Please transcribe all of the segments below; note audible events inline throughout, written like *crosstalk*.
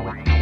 You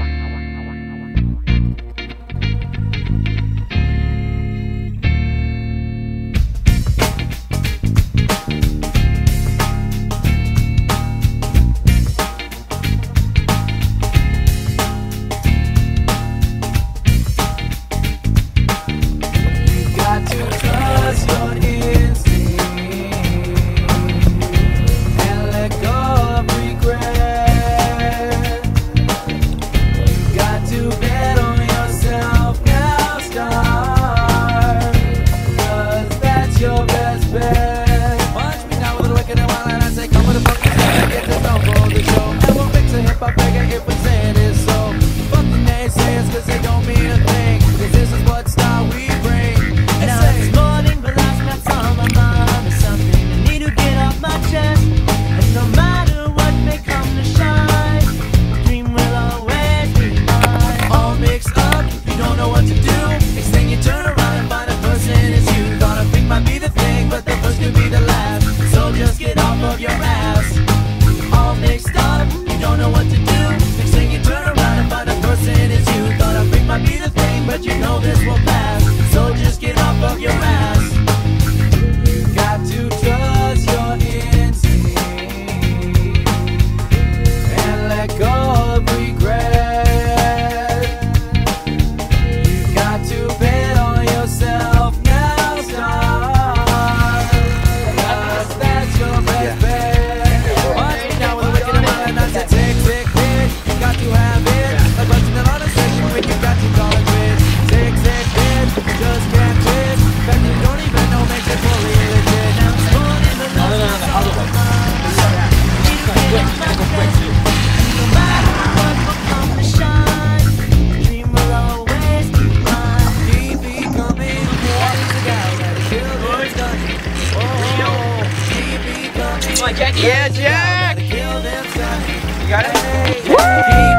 Yeah, Jack. that killed his son. You got it? Keep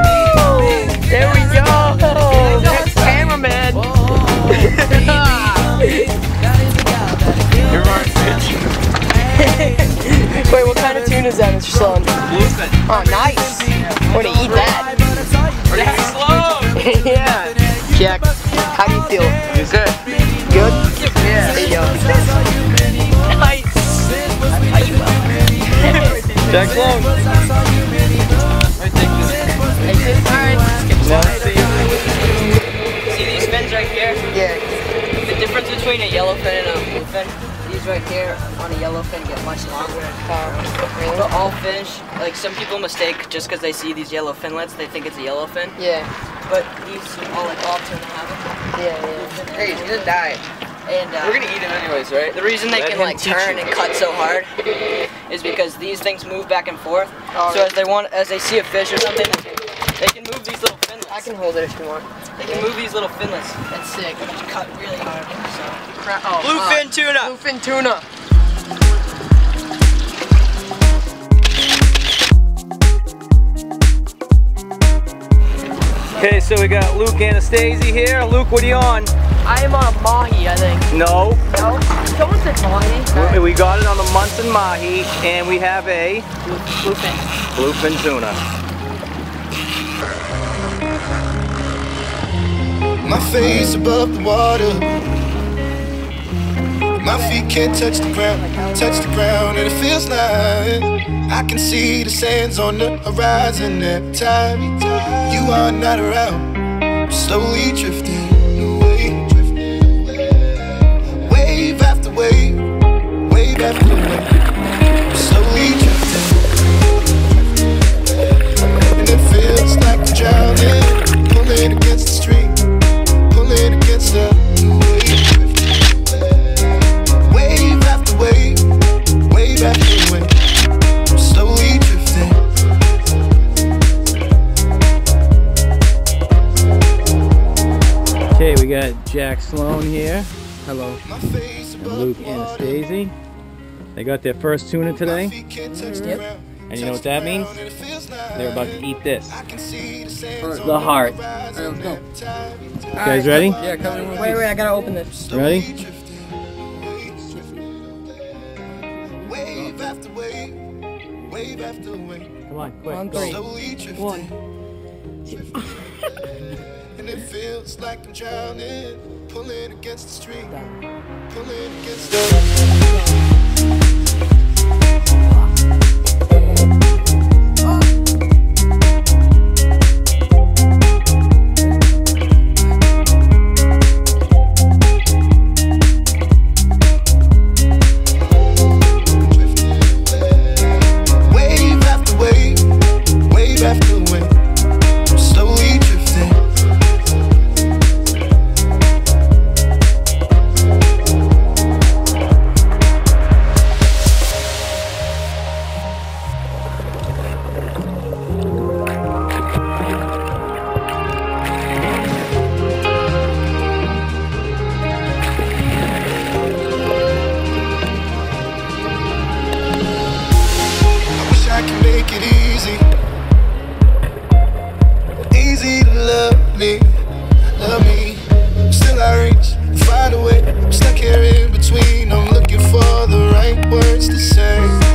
becoming There we go. Next cameraman. Keep becoming that is *laughs* the guy that killed You're right, bitch. *laughs* Wait, what kind of tune is that, Mr. Sloan? Bluefin. Oh, nice. I'm gonna eat that. Pretty slow. *laughs* yeah. Jack, how do you feel? You good? Good? Yeah. There you go. Nice. How you will. Jack Sloan. I take this. See these fins right here? Yeah. The difference between a yellow fin and a blue fin? These right here on a yellow fin get much longer. But all fish, like some people mistake just because they see these yellow finlets, they think it's a yellow fin. Yeah. But these all like all tuna have Yeah, yeah. Hey, he's gonna die. And uh, We're gonna eat him anyways, right? the reason they Let can like turn you. and cut so hard is because these things move back and forth. Oh, so as they want, as they see a fish or something, they can move these little finlets. I can hold it if you want. They can move these little finlets That's sick. and cut really hard. So. Oh, Bluefin tuna. Uh, bluefin tuna. Okay, so we got Luke Anastasi here. Luke, what are you on? I am on a mahi, I think. No. No? Someone said mahi. We- We got it on the Munson Mahi, and we have a Bluefin. bluefin tuna. My face above the water. My feet can't touch the ground, touch the ground, and it feels like I can see the sands on the horizon every time you are not around. I'm slowly drifting away, wave after wave, wave after wave. Jack Sloan here. Hello. My face And above Luke the water. Anastasia. They got their first tuna today, feet can't touch the ground, and you know what that means? ground, and it feels like They're about to eat this. I can see the sands The on heart. horizon every time you You guys ready? Yeah, come in with Wait, wait, I gotta open this. Ready? Wave after wave, wave after wave. Come on, quick. On go. three. One, *laughs* and it feels like I'm drowning, pulling against the stream, pulling against the. Make it easy. Easy to love me, love me. Still I reach, find a way. I'm stuck here in between. I'm looking for the right words to say.